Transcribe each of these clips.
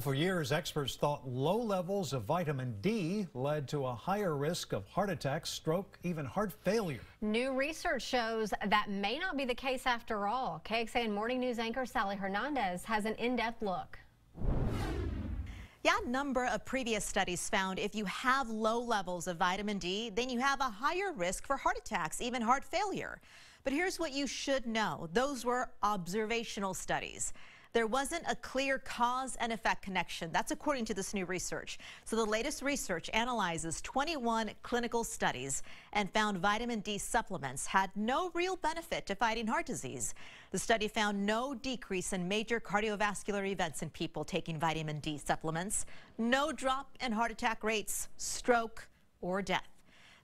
For years, experts thought low levels of vitamin D led to a higher risk of heart attack, stroke, even heart failure. New research shows that may not be the case after all. KXAN Morning News anchor Sally Hernandez has an in-depth look. Yeah, a number of previous studies found if you have low levels of vitamin D, then you have a higher risk for heart attacks, even heart failure. But here's what you should know. Those were observational studies. There wasn't a clear cause and effect connection. That's according to this new research. So the latest research analyzes 21 clinical studies and found vitamin D supplements had no real benefit to fighting heart disease. The study found no decrease in major cardiovascular events in people taking vitamin D supplements, no drop in heart attack rates, stroke, or death.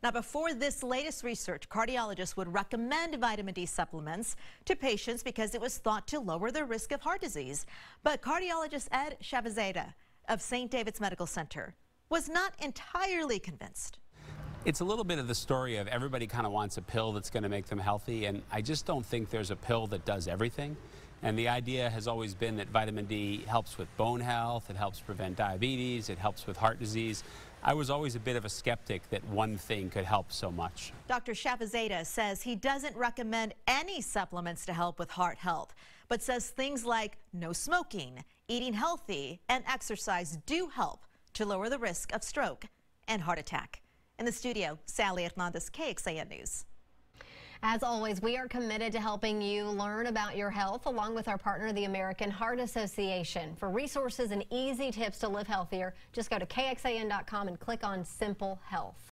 Now, before this latest research, cardiologists would recommend vitamin D supplements to patients because it was thought to lower the risk of heart disease. But cardiologist Ed Shavazeda of St. David's Medical Center was not entirely convinced. It's a little bit of the story of everybody kind of wants a pill that's going to make them healthy, and I just don't think there's a pill that does everything. And the idea has always been that vitamin D helps with bone health, it helps prevent diabetes, it helps with heart disease. I was always a bit of a skeptic that one thing could help so much. Dr. Shavazeda says he doesn't recommend any supplements to help with heart health, but says things like no smoking, eating healthy, and exercise do help to lower the risk of stroke and heart attack. In the studio, Sally Hernandez, KXAN News. As always, we are committed to helping you learn about your health along with our partner, the American Heart Association. For resources and easy tips to live healthier, just go to kxan.com and click on Simple Health.